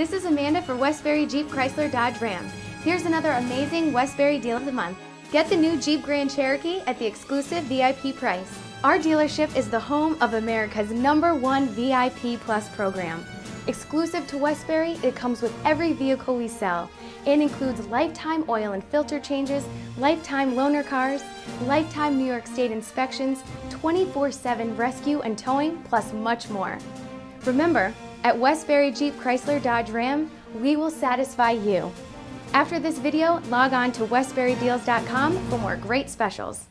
This is Amanda for Westbury Jeep Chrysler Dodge Ram. Here's another amazing Westbury deal of the month. Get the new Jeep Grand Cherokee at the exclusive VIP price. Our dealership is the home of America's number one VIP Plus program. Exclusive to Westbury, it comes with every vehicle we sell. It includes lifetime oil and filter changes, lifetime loaner cars, lifetime New York State inspections, 24-7 rescue and towing, plus much more. Remember, at Westbury Jeep Chrysler Dodge Ram, we will satisfy you. After this video, log on to westburydeals.com for more great specials.